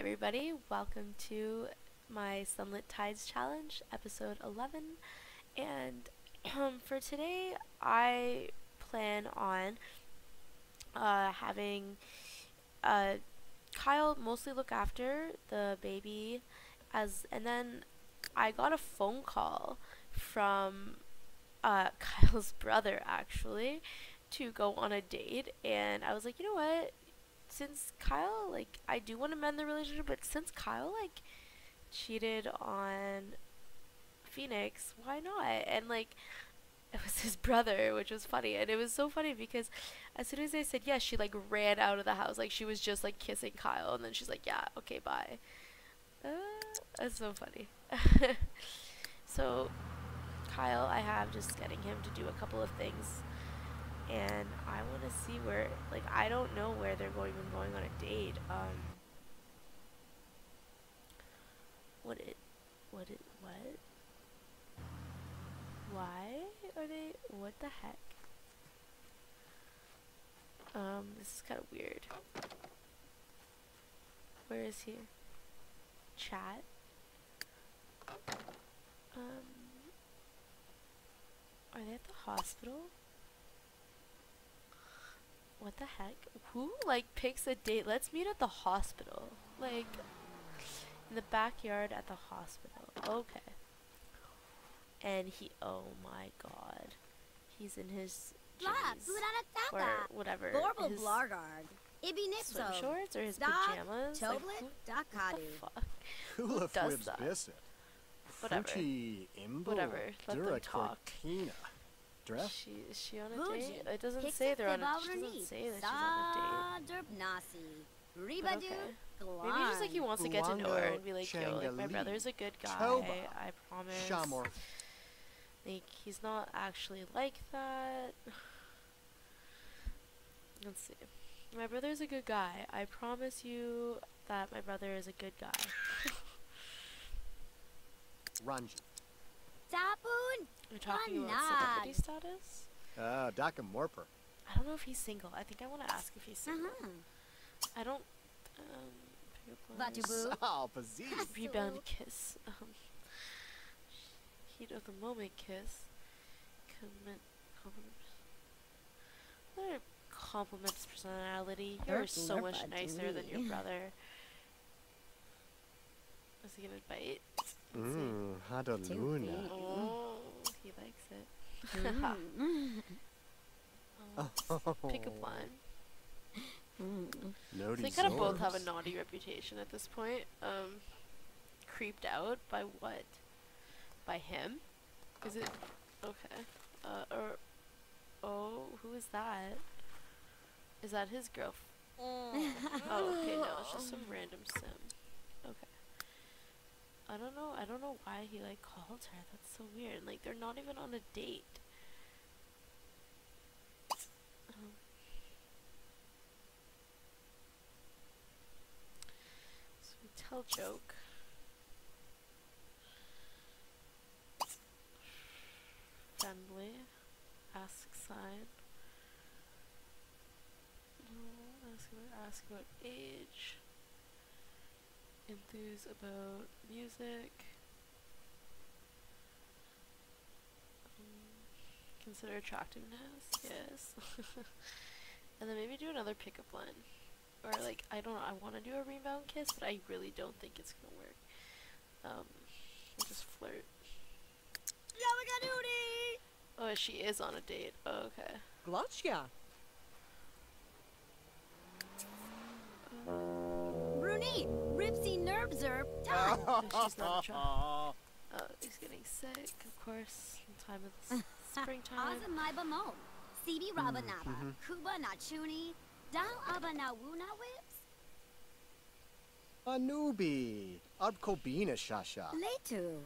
Everybody. Welcome to my Sunlit Tides Challenge, episode 11. And um, for today, I plan on uh, having uh, Kyle mostly look after the baby, as and then I got a phone call from uh, Kyle's brother actually to go on a date, and I was like, you know what? Since Kyle, like, I do want to mend the relationship, but since Kyle, like, cheated on Phoenix, why not? And, like, it was his brother, which was funny. And it was so funny because as soon as I said yes, she, like, ran out of the house. Like, she was just, like, kissing Kyle. And then she's like, yeah, okay, bye. Uh, that's so funny. so, Kyle, I have just getting him to do a couple of things and I want to see where like I don't know where they're going even going on a date. Um what it what it what? Why are they what the heck? Um this is kind of weird. Where is he? Chat. Um are they at the hospital? What the heck? Who like picks a date? Let's meet at the hospital. Like in the backyard at the hospital. Okay. And he oh my god. He's in his jeans, or whatever. his swim shorts or his pajamas. Like, who, what the fuck? Who does that? Whatever. Whatever. Let them talk. Dress? She is she on a date? It doesn't say they're on a. She doesn't say that she's on a date. But okay. Maybe just like he wants to get to know her and be like, yo, like my brother's a good guy. I promise. Shamor. Like he's not actually like that. Let's see. My brother's a good guy. I promise you that my brother is a good guy. Ranji. We're talking about celebrity status. Ah, Daka Morper. I don't know if he's single. I think I want to ask if he's single. I don't. Um, pick up lines. Sal, Paziz. Rebound kiss. Um, heat of the moment kiss. Comment. Compliment. What compliments personality. You're so much nicer than your brother. Is he gonna bite? Let's see. Mmm, Hadaluna. Oh, he likes it. oh, pick up line. So they kind of both have a naughty reputation at this point. Um, creeped out by what? By him? Is it okay? Uh, or oh, who is that? Is that his girl? Oh, okay, no, it's just some random sim. I don't know. I don't know why he like called her. That's so weird. Like they're not even on a date. Um, so we tell joke. Friendly. Ask sign. No, ask about ask about age. Enthuse about music. Um, consider attractiveness. Yes. and then maybe do another pickup line. Or like I don't know. I want to do a rebound kiss, but I really don't think it's gonna work. Um, we'll just flirt. Oh, she is on a date. Oh, okay. Glotchka. Bruni, Ripsy Nerbzer, No, she's not a child. Oh, he's getting sick, of course. In time of the s- springtime. Azamai Bamo, Sibi Rabanaba, Kuba Nachuni, Dao Abana Wuna Whips, Anubi. Abkobina Shasha. Letu.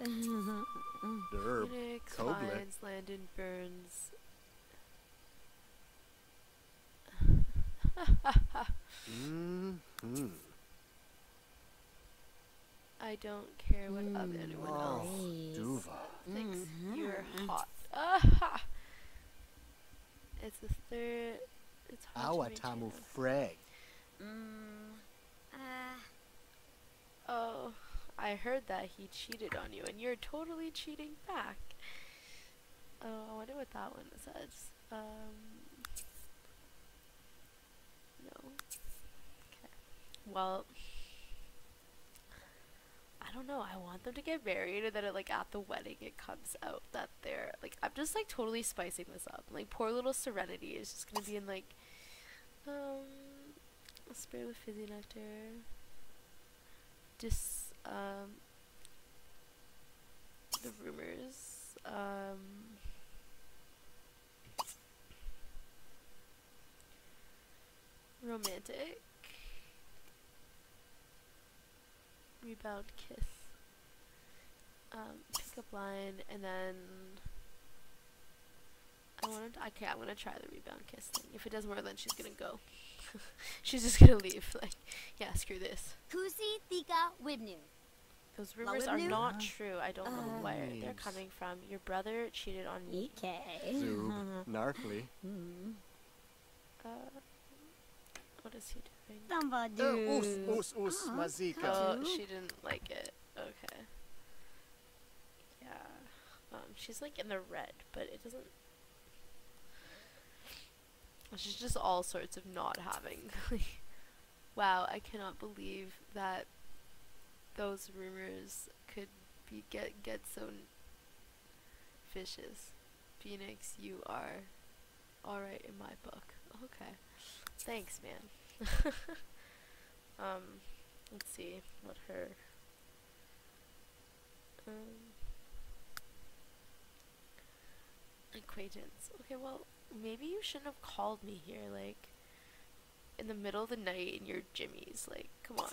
Derb. Phoenix, Koblet. Vines, Landon, Burns. mm -hmm. I don't care what mm, -hmm. anyone oh, else Duva. thinks mm -hmm. you're hot. it's the third. It's hard Our Tamu frey. Mm, uh, oh, I heard that he cheated on you, and you're totally cheating back. Oh, I wonder what that one says. Um. Well, I don't know. I want them to get married, and then it, like at the wedding, it comes out that they're like. I'm just like totally spicing this up. Like poor little Serenity is just gonna be in like, um, a spray with fizzy nectar. Dis um. The rumors. Um. Romantic. Rebound kiss. Um, pickup line, and then I wanted. To, okay, I'm gonna try the rebound kiss thing. If it doesn't work, then she's gonna go. she's just gonna leave. Like, yeah, screw this. Kusi Thika Wibnu. Those rumors are not Uh, true. I don't know where they're coming from. Your brother cheated on me. EK. Zoob. Narkly. Hmm. Uh, what is he doing? Dumba Uh, us, do. us, us, Oh, mazika. Oh, Two. she didn't like it. Okay. Yeah. Um, she's like in the red, but it doesn't. She's just all sorts of not having. wow, I cannot believe that those rumors could be get get so n- vicious. Phoenix, you are all right in my book. Okay, thanks, man. um, let's see what her um acquaintance. Okay, well, maybe you shouldn't have called me here, like in the middle of the night in your jimmies. Like, come on.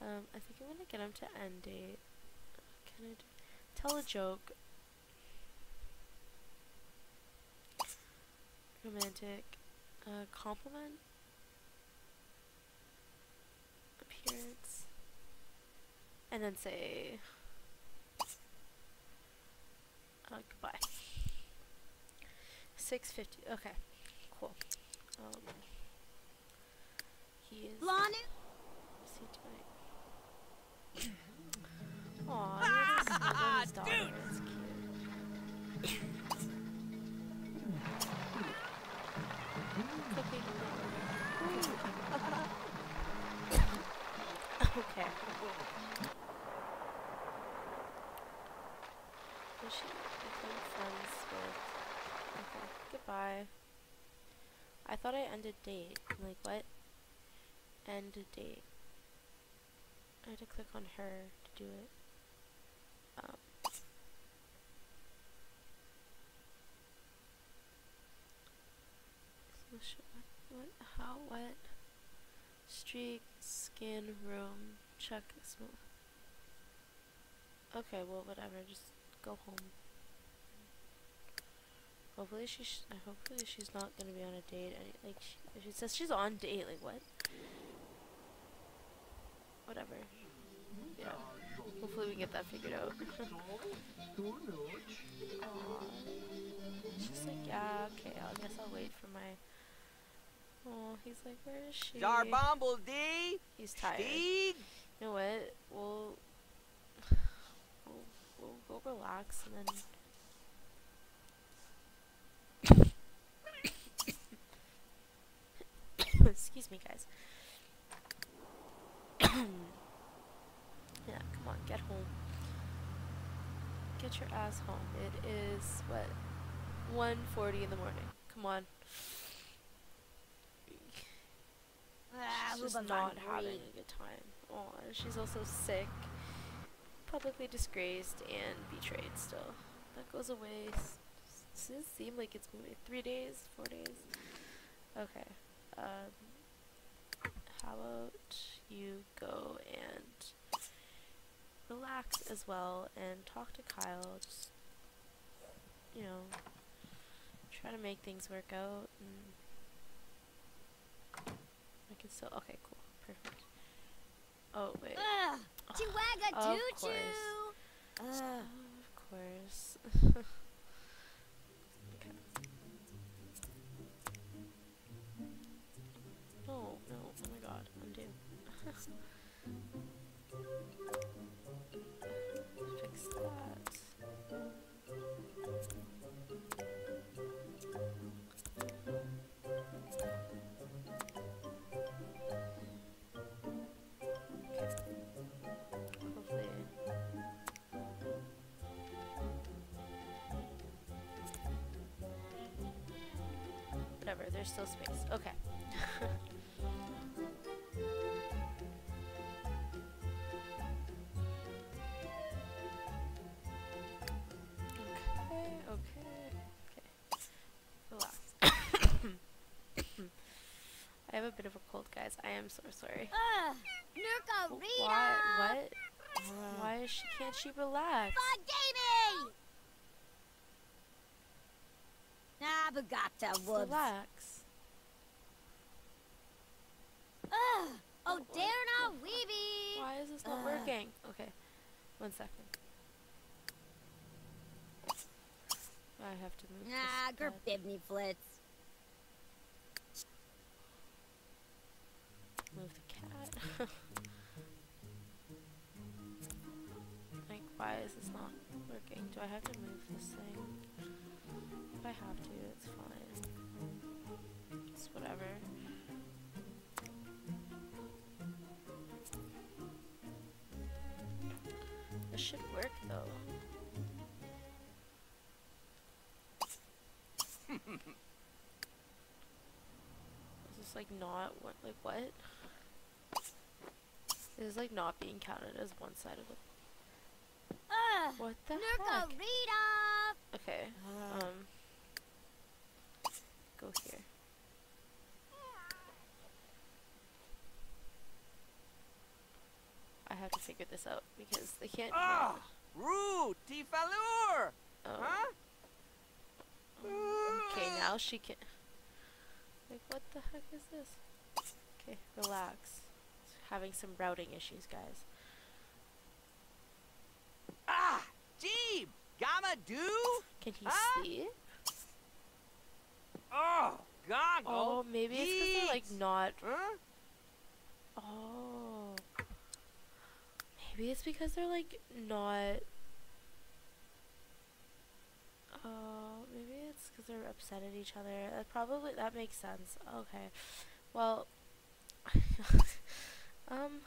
Um, I think I'm gonna get him to end date. Can I do, tell a joke? Romantic. Uh, compliment. Appearance. And then say. Uh, goodbye. 650. Okay. Cool. Um. He is. Lanu. What's he doing? Aw, he okay. Is she become friends with? Okay. Goodbye. I thought I ended date. Like what? End date. I had to click on her to do it. Um, so sh- what, what? How? What? Streak, skin, room, check, smell. Okay, well, whatever. Just go home. Hopefully she's. Hopefully she's not gonna be on a date. Any like she, she says she's on date, like what? Whatever. Yeah. Hopefully we get that figured out. She's like, yeah, okay. I guess I'll wait for my. Oh, he's like, where is she? Zarbomble D. He's tired. Stieg. You know what? We'll, we'll we'll go relax and then. Excuse me, guys. yeah, come on, get home. Get your ass home. It is what, 1:40 in the morning. Come on. Ah, She's just not having a good time. Oh, she's also sick, publicly disgraced, and betrayed still. That goes away. Does it seem like it's moving? Three days? Four days? Okay. Um, how about you go and relax as well and talk to Kyle. Just, you know, try to make things work out and I can still. Okay, cool, perfect. Oh wait. Ugh. Ah, Chihuahua Of course. Ugh. Of course. still space. Okay. okay, okay, okay. Relax. I have a bit of a cold, guys. I am so sorry. Nurka W- Rita. Why? What? Why is she? Can't she relax? Forgive me. Nabagata woods. Relax. Oh, Darna Weeby. Why is this not Ugh. working? Okay, one second. I have to move ah, bed. Gerbibney Flitz. Move the cat. like, why is this not working? Do I have to move this thing? If I have to, it's fine. It's whatever. Is this like not what like what? This is like not being counted as one side of the Ugh. what the Nurka heck? Okay. Um go here. I have to figure this out because they can't Ah, rude, Tifalur. Oh. Huh? Okay, now she can. Like, what the heck is this? Okay, relax. Having some routing issues, guys. Ah, Jeeb, Gamma do? Can he Huh? see? Oh, Gongo. Oh, maybe it's because they're like not. Huh? Oh. Maybe it's because they're like not. Oh, maybe it's because they're upset at each other. That probably that makes sense. Okay, well, um,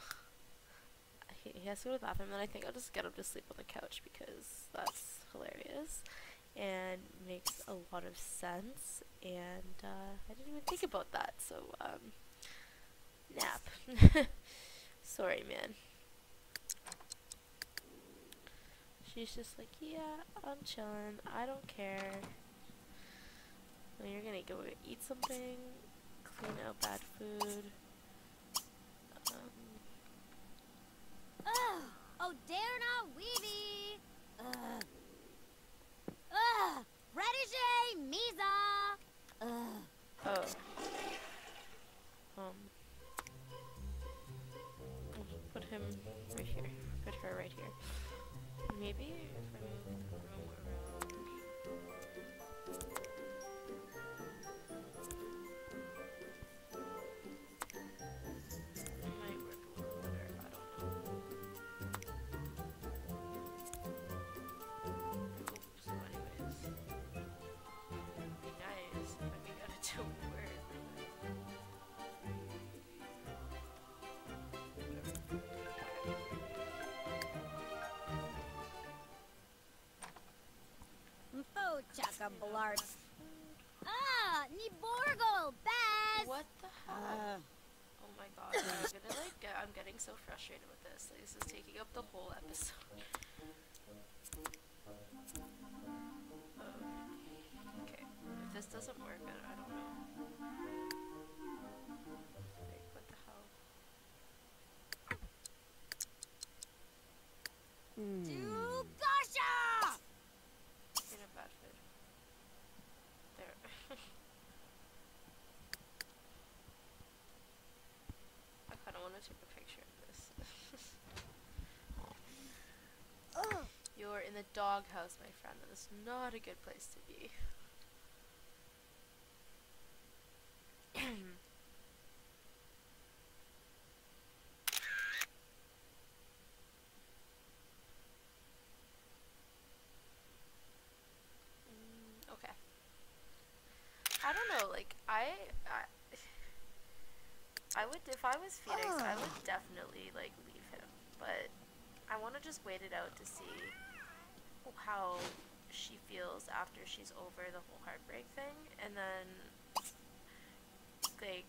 he, has to go to the bathroom, and I think I'll just get him to sleep on the couch because that's hilarious and makes a lot of sense. And uh, I didn't even think about that. So, um, nap. Sorry, man. She's just like, yeah, I'm chilling. I don't care. You're gonna go eat something, clean out bad food. Um, Ugh. Oh, Darna Weeby. Ugh. Ugh. Protege Misa. Ugh. oh. Um. I'll put him right here. Put her right here. Maybe if I move the room Chaka Blart. Ah, Niborgo, Baz. What the heck? Uh, Oh my god, I'm gonna like get, I'm getting so frustrated with this. Like, this is taking up the whole episode. Um, okay, if this doesn't work, I, I don't know. Like, what the hell? to Gasha. In a bad fit. There. I kind of want to take a picture of this. Ugh. You're in the doghouse, my friend, That is not a good place to be. Mm, okay. I don't know, like I, I I would if I was Phoenix, I would definitely like leave him, but I want to just wait it out to see how she feels after she's over the whole heartbreak thing, and then like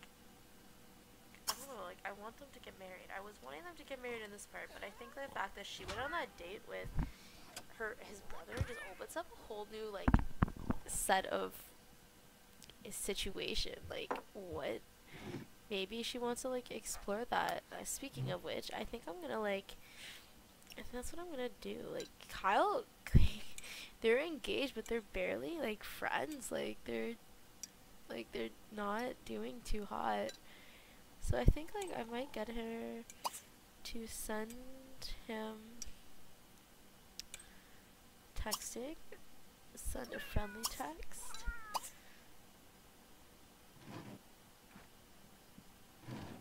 I don't know, like I want them to get married. I was wanting them to get married in this part, but I think the fact that she went on that date with her his brother just opens up a whole new like set of situation. Like what maybe she wants to like explore that. Uh, speaking of which, I think I'm gonna like Think that's what I'm gonna do. Like Kyle they're engaged but they're barely like friends. Like they're like they're not doing too hot. So I think like I might get her to send him texting, send a friendly text.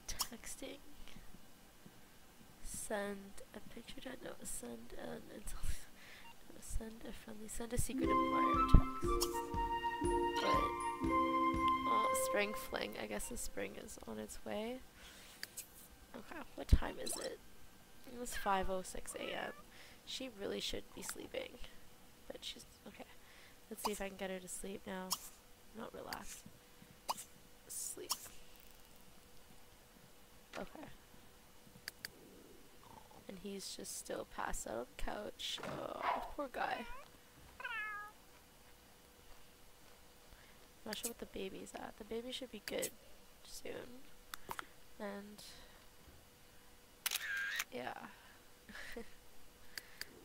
Texting. Send a picture to no send an no, send a friendly send a secret admirer text. But oh spring fling, I guess the spring is on its way. Okay, what time is it? It was 5:06 a.m. She really should be sleeping, but she's okay. Let's see if I can get her to sleep now. Not relax. Sleep. Okay. And he's just still passed out on the couch. Oh, poor guy. Not sure what the baby's at. The baby should be good soon. And yeah.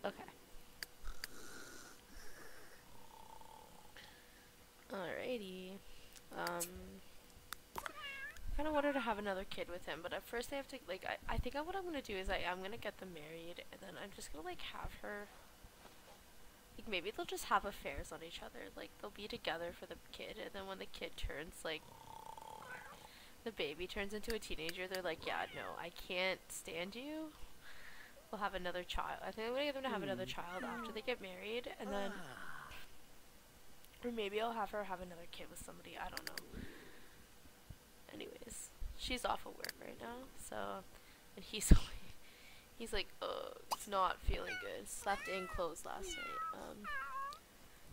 okay. Alrighty. Um kind of wanted to have another kid with him, but at first I have to like I, I think I, what I'm gonna do is I I'm gonna get them married, and then I'm just gonna like have her. Like maybe they'll just have affairs on each other. Like they'll be together for the kid, and then when the kid turns like the baby turns into a teenager, they're like, yeah, no, I can't stand you. We'll have another child. I think I'm gonna get them to have hmm. another child after they get married, and then, ah. or maybe I'll have her have another kid with somebody. I don't know. She's off of work right now, so, and he's he's like, uh, not feeling good. Slept in clothes last night. Um,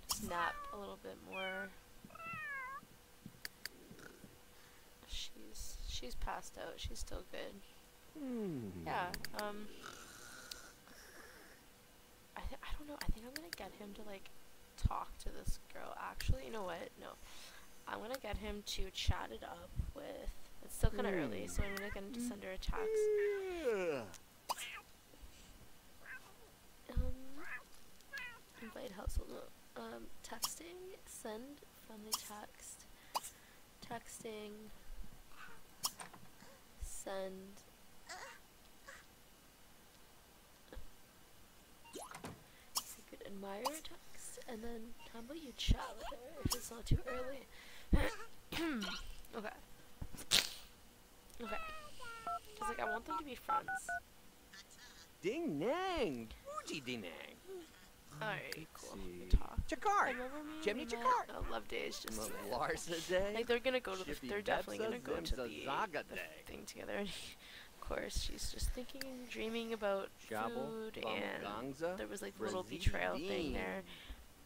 just napped a little bit more. She's she's passed out. She's still good. Yeah. Um. I th- I don't know. I think I'm gonna get him to like talk to this girl. Actually, you know what? No. I'm gonna get him to chat it up with. Still kind of early, so I'm gonna get him to send her a text. Um, invite household. Um, texting. Send friendly text. Texting. Send. Secret admirer text, and then how about you chat with her if it's not too early? okay. Okay. Cause like I want them to be friends. Ding nang. Fuji ding nang. Alright, cool. see. We'll talk. Chakar. Remember me? Jimmy when Chakar. that- uh, Love Days just Larsa day. like they're gonna go to the Shippy they're definitely gonna go to the, Zimza Zaga the day. thing together and of course she's just thinking and dreaming about Jabal, food and Bamgangza, there was like a little Brazil betrayal thing there.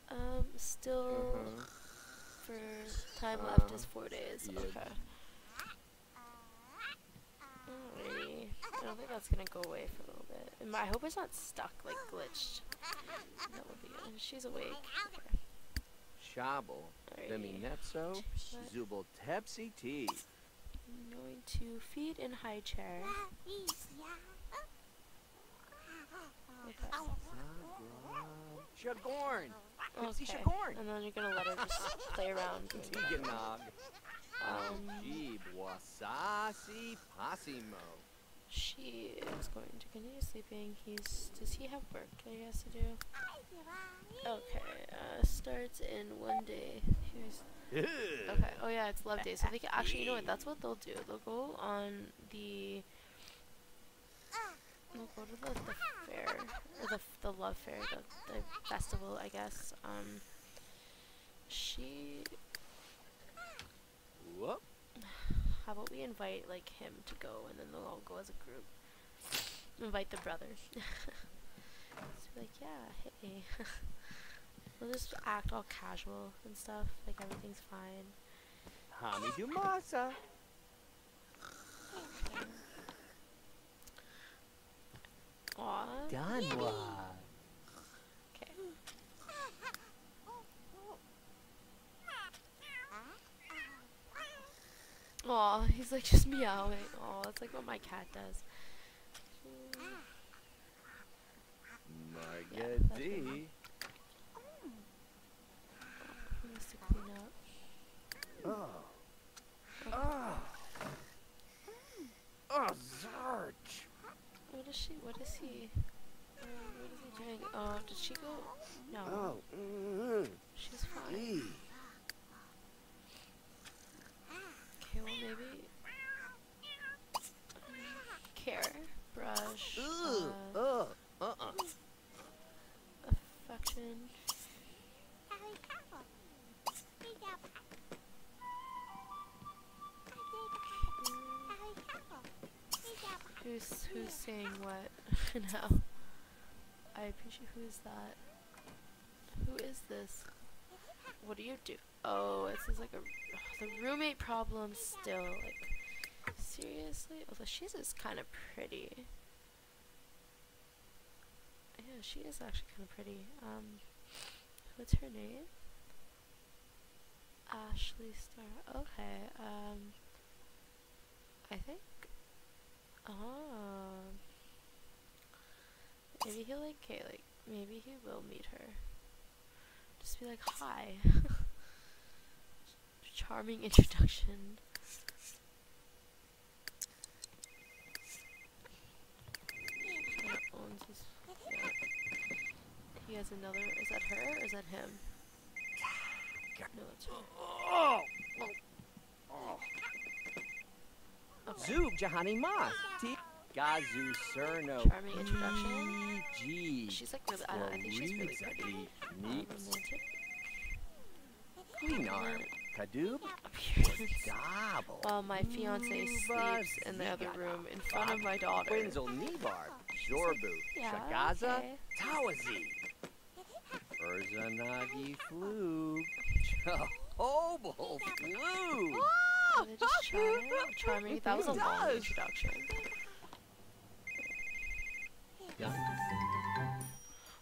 Um still Uh-huh. for time left is Uh, four days. yeah. Okay. Alrighty. I don't think that's gonna go away for a little bit. And I hope it's not stuck, like glitched. That would be good. She's awake. Okay. Shabel. Alrighty. Feminetso. What? Zubel Tepsi tea. I'm going to feed in high chair. Okay. Shagorn. Okay. Shagorn. And then you're gonna let her just play around. Tiganog. Um, Jeeb. Wasasi Passimo. She is going to continue sleeping. He's does he have work that he has to do? Okay. Uh, starts in one day. Here's Okay. Oh yeah, it's love day. So they can actually, you know what? That's what they'll do. They'll go on the. They'll go to the, the fair or the the love fair, the the festival, I guess. Um. She. Whoop. How about we invite like him to go, and then they'll all go as a group. Invite the brothers. Just be like, yeah, hey. we'll just act all casual and stuff, like everything's fine. Hamidu Masa. Aw. Danwa. Okay. Aw, he's like just meowing. Aw, that's like what my cat does. My to clean up. Oh. Oh. Oh, Zarge. What is she? What is he? Um, what is he doing? Oh, did she go? No, Oh. Mm, she's fine. Okay, well maybe. Care, brush, Ugh. uh, Oh. Uh-uh. affection. Who's who's saying what now? I appreciate who is that? Who is this? What do you do? Oh, this is like a the roommate problem still. Like seriously? Although she's just kind of pretty. Yeah, she is actually kind of pretty. Um, what's her name? Ashley Star. Okay. Um, I think. Oh. Maybe he'll like. Okay, like maybe he will meet her. Just be like, hi. Charming introduction. His- yeah. He has another. Is that her or is that him? No, that's her. Oh. Okay. Zub Jahani Mas. T. Gazu Cerno. Charming introduction. G. She's like really. I, I think she's really pretty. Um, Neat. Queenar. Kadub. While my fiance sleeps in the other room in front of my daughter. Quinzel Nibar. Jorbu. Shagaza. Tawazi. Urzanagi Flug. Jehobel Flug. Did I just try it? Charming. That was a long introduction.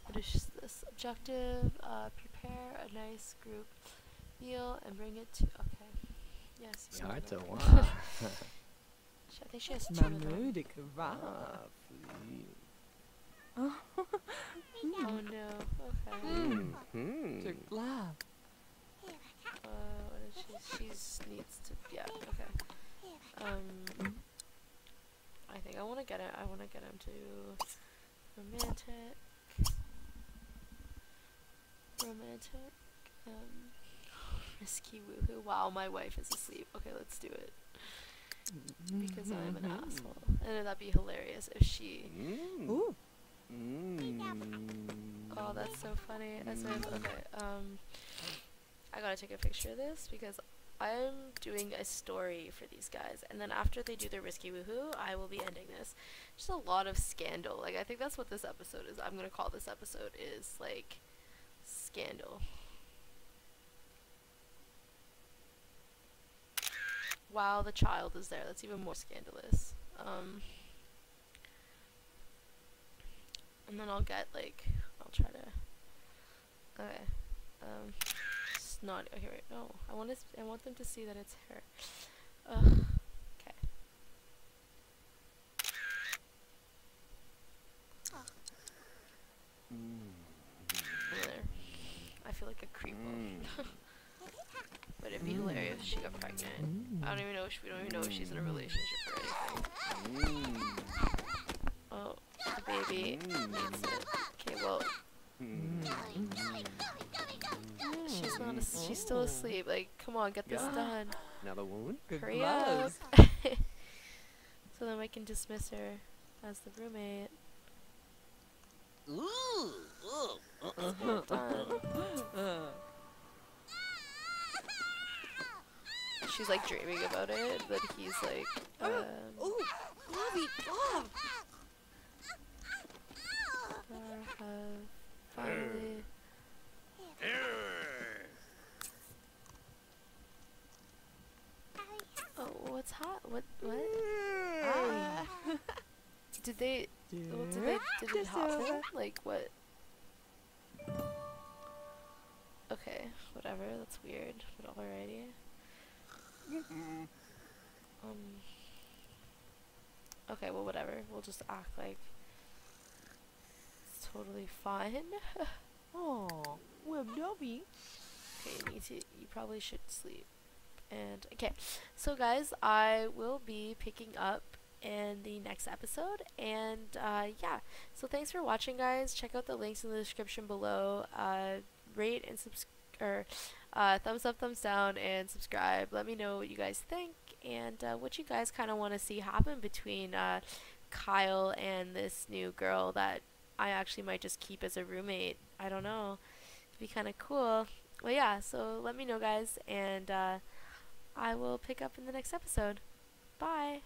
What is this? Objective, uh, prepare a nice group meal and bring it to. Okay. Yes. you are Sarta right. wa. I think she has two of them. Mahmoud Ah, Oh no. Okay. Hmm. Glad. Uh, what is she? She's needs to. Yeah. Okay. Um. I think I want to get it. I want to get him to romantic. Romantic. Um. Risky woohoo. Wow, my wife is asleep. Okay, let's do it. Because I'm an asshole. And that'd be hilarious if she. Mm. Ooh. Mm. Oh, that's so funny. As if, okay, um, I gotta take a picture of this because I'm doing a story for these guys, and then after they do their risky woohoo, I will be ending this. Just a lot of scandal. Like I think that's what this episode is. I'm gonna call this episode is like scandal. While the child is there, that's even more scandalous. Um, and then I'll get like I'll try to. Okay. Um. Oh, here. Wait. No. I want to. I want them to see that it's her. Ugh. Okay. There. I feel like a creep. but it'd be hilarious if she got pregnant. I don't even know. If she, we don't even know if she's in a relationship or anything. Mm. Oh, the baby needs it. Okay. Well, she's not. As- she's still asleep. Like, come on, get this Yeah. done. Another wound? Hurry gloves. up. so then we can dismiss her as the roommate. Done. Uh, She's like dreaming about it, but he's like, um, ooh, Bobby, love. uh, finally. Oh, what's hot? What? What? Ah. Did they? Well, did they? Did it happen? Like what? Okay, whatever. That's weird, but alrighty. Um. Okay, well, whatever. We'll just act like it's totally fine. Oh, Webnobi. Okay, you need to. You probably should sleep. And okay, so guys, I will be picking up in the next episode. And uh, yeah, so thanks for watching, guys. Check out the links in the description below. Uh, rate and subscribe. Uh, thumbs up, thumbs down, and subscribe. Let me know what you guys think and uh, what you guys kind of want to see happen between uh, Kyle and this new girl that I actually might just keep as a roommate. I don't know. It'd be kind of cool. Well, yeah, so let me know, guys, and uh, I will pick up in the next episode. Bye.